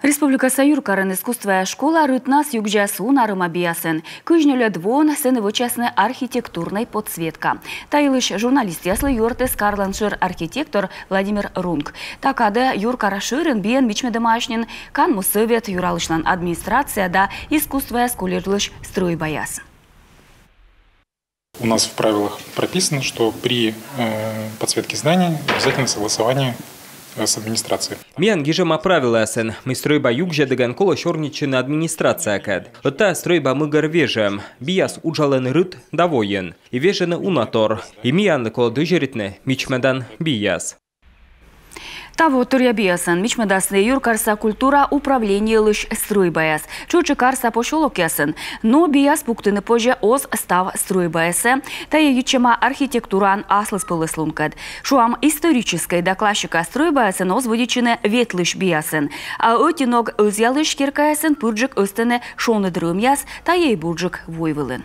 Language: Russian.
Республика Саюркарын искусствая школа рытнас югжасун арыма биясын. Күжнелі двон сыновычасны архитектурной подсветка. Тайлыш журналист яслы юртес карланшыр архитектор Владимир Рунг. Такады юркара шырын биен мичмедымашнин кан мусывет юралышлан администрация да искусствая скулерлыш строй баяс. У нас в правилах прописано, что при э, подсветке зданий обязательно согласование с администрацией. Миян гижема правила сен. Мы стройба югже деган коло шорничина администрация кад. Ота стройба мыгар вежем. Биас уджален рыт давоен. И вежены унатор. И миян коло дыжеритне мичмедан бияс. Таво турябиясын, мичмедасны юркарса культура управление лыш стройбаяс. Чучы карса пошолок ясын, но бияс пуктыны позже оз став стройбаясы, та ючема архитектуран аслыс пылыслункад. Шуам исторической докладчика стройбаясын оз выдичины ветлыш биясын, а өтиног өзялыш киркаясын пурджик өстыны шоны дрым яс, та ей бурджик войвылын.